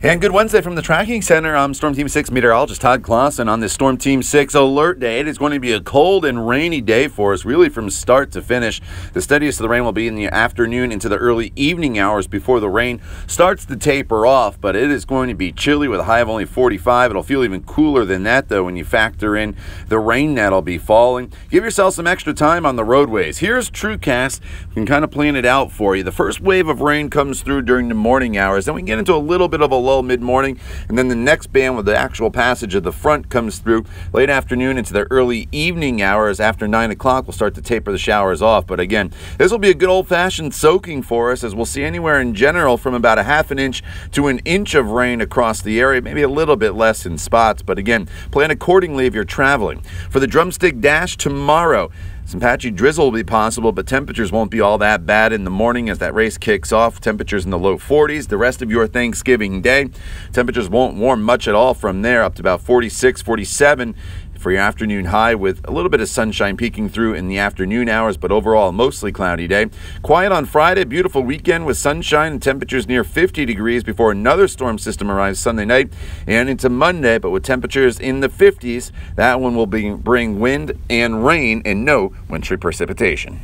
And good Wednesday from the Tracking Center. I'm Storm Team 6 meteorologist Todd Klaassen on this Storm Team 6 alert day. It is going to be a cold and rainy day for us, really from start to finish. The steadiest of the rain will be in the afternoon into the early evening hours before the rain starts to taper off, but it is going to be chilly with a high of only 45. It'll feel even cooler than that, though, when you factor in the rain that'll be falling. Give yourself some extra time on the roadways. Here's TrueCast. We can kind of plan it out for you. The first wave of rain comes through during the morning hours, then we get into a little bit of a mid morning, and then the next band with the actual passage of the front comes through late afternoon into the early evening hours. After 9 o'clock, we'll start to taper the showers off. But again, this will be a good old fashioned soaking for us as we'll see anywhere in general from about a half an inch to an inch of rain across the area, maybe a little bit less in spots. But again, plan accordingly if you're traveling. For the drumstick dash tomorrow, some patchy drizzle will be possible, but temperatures won't be all that bad in the morning as that race kicks off. Temperatures in the low 40s. The rest of your Thanksgiving day, temperatures won't warm much at all from there, up to about 46, 47 for your afternoon high with a little bit of sunshine peeking through in the afternoon hours, but overall mostly cloudy day. Quiet on Friday, beautiful weekend with sunshine and temperatures near 50 degrees before another storm system arrives Sunday night and into Monday, but with temperatures in the 50s. That one will be, bring wind and rain and no wintry precipitation.